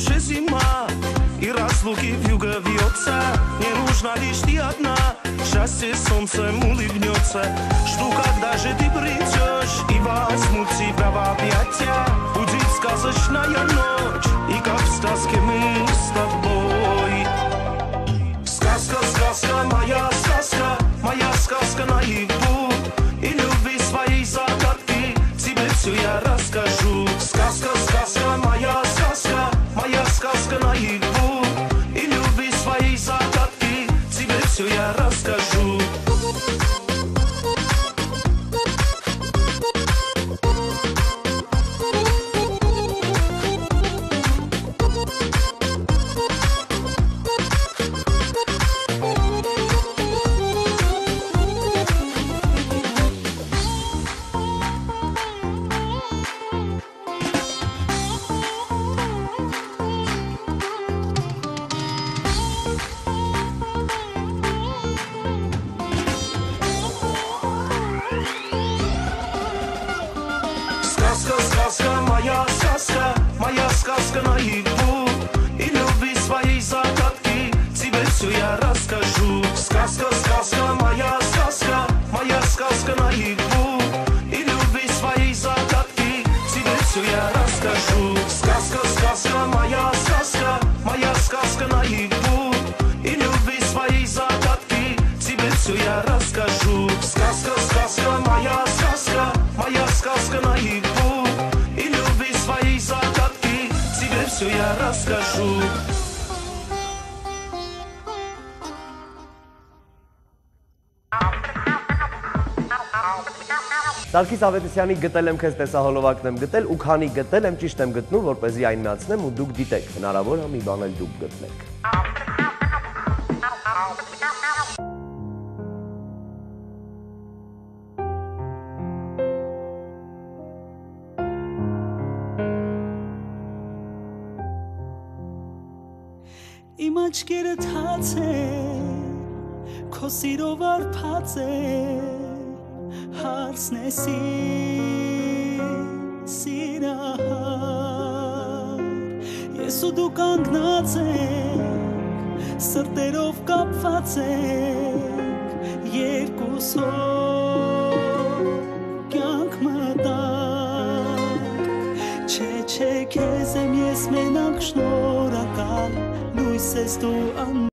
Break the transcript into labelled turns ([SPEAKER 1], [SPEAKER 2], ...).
[SPEAKER 1] душе зима И разлуки в юго вьется. Не нужна лишь ты одна. Счастье солнцем улыбнется. Жду, когда же ты придешь И возьму тебя в объятия. Будет сказочная ночь И как в сказке мы с тобой. Сказка, сказка, моя сказка Моя сказка наивная я расскажу. Сказка, сказка, моя сказка, моя сказка наяву И любви своей загадки. Тебе все я расскажу. Сказка, сказка, моя сказка, моя сказка наяву И любви своей загадки. Тебе все я расскажу. Сказка, сказка, моя сказка, моя сказка наяву И любви своей загадки. Тебе все я расскажу
[SPEAKER 2] Սարգիս Ավետիսյանի գտել եմ քեզ տեսահոլովակն եմ գտել ու քանի գտել եմ ճիշտ եմ գտնում, որ เป զի այն միացնեմ ու դուք դիտեք։ Հնարավոր է մի բան էլ դուք գտնեք։
[SPEAKER 3] Իմ աչքերը թաց է Քո սիրով արփած է Հարցնեսի սիրահար Ես ու դու կանգնած ենք Սրտերով կապված ենք Երկուսով կյանք մտանք Չէ, չէ, քեզ եմ ես մենակ շնորհակալ Լույս ես դու ան